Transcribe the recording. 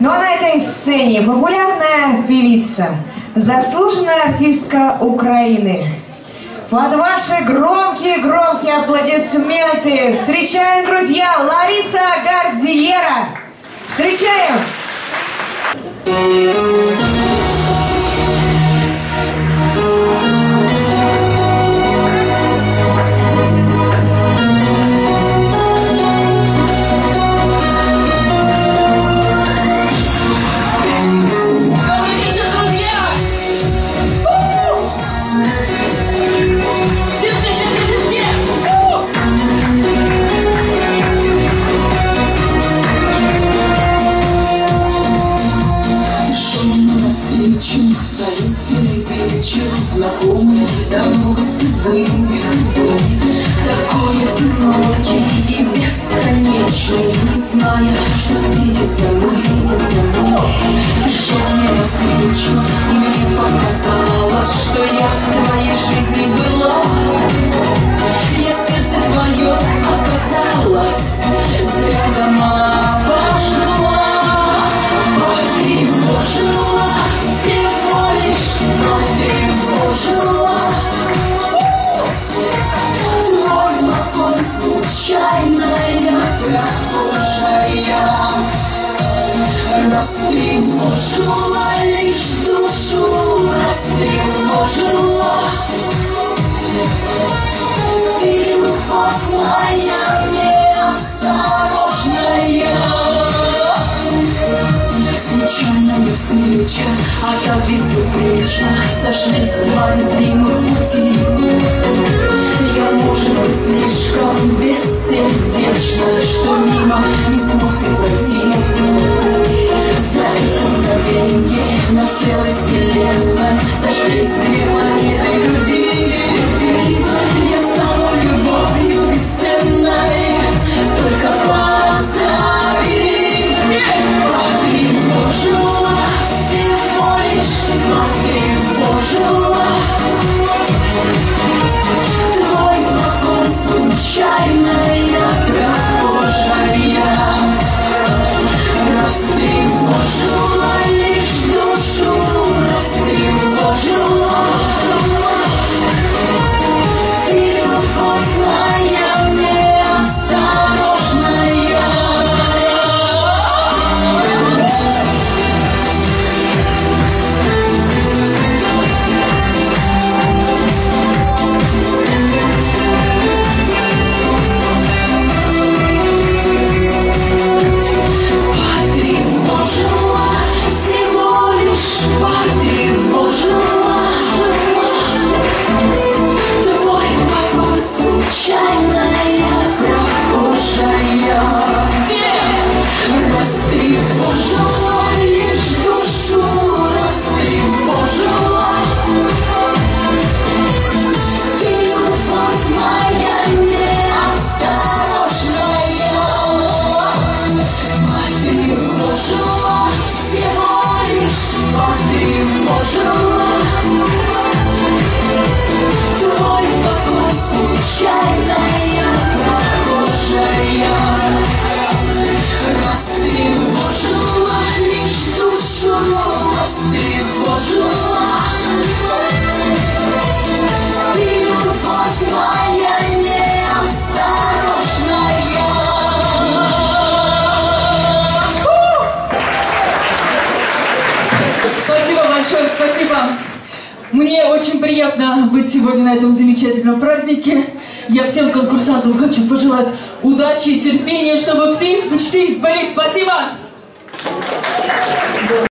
Ну а на этой сцене популярная певица, заслуженная артистка Украины. Под ваши громкие-громкие аплодисменты встречаем, друзья, Лариса Гардиера. Встречаем! Добрый таинственный вечер Знакомый до много судьбы Такой одинокий и бесконечный Не зная, что встретимся мы Ты шел мне навстречу И мне показалось, Растревожила лишь душу Растревожила Ты любовь моя неосторожная Случайная встреча, а так безупречно. Сошлись два незримых пути. Я, может быть, слишком бессердечна Что мимо не you Спасибо большое, спасибо. Мне очень приятно быть сегодня на этом замечательном празднике. Я всем конкурсантам хочу пожелать удачи и терпения, чтобы все их мечты сбылись. Спасибо!